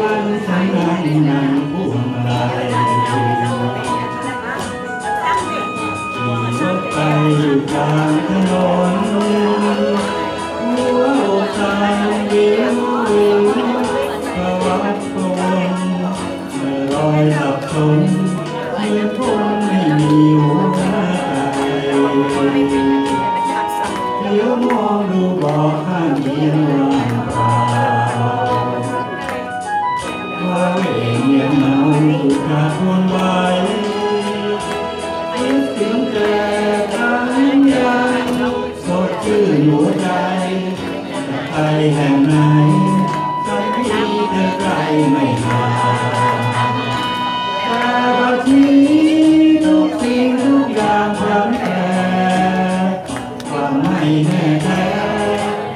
วันสำนักนางพวงม หัวใจจะไปแห่งไหนสักทีเธอไกลไม่ห่างแต่บัดนี้ทุกสิ่งทุกอย่างพร้อมแก่ความไม่แน่แท้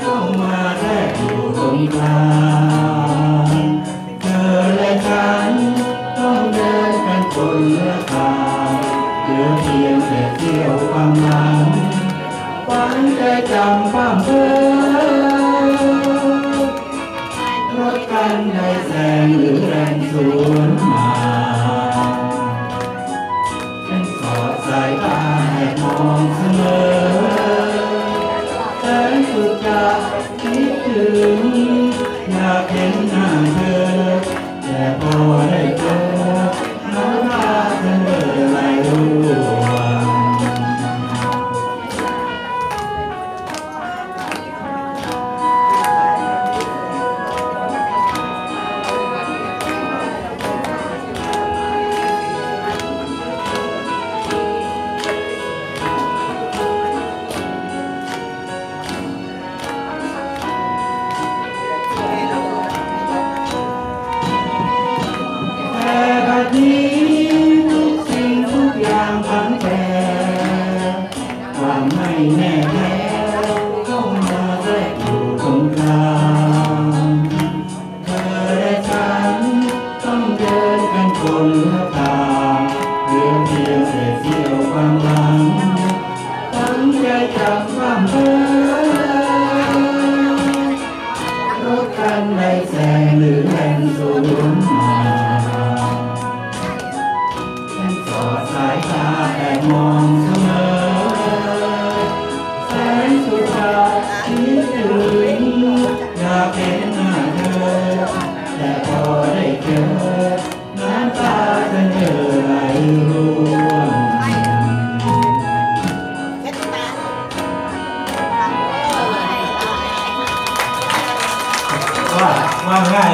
ต้องมาแทรกอยู่ตรงกลางเธอและฉันต้องเดินกันคนละทางเหลือเพียงแต่เที่ยวความหลังฝั นใจจำความเพ้อรถกันได้แสงหรือแรงสวนมาฉันสอดสายตาแอบมองเสมอแต่สุดจะคิดถึงอยากเห็นหน้าเธอ ค ว่าว่าง่าย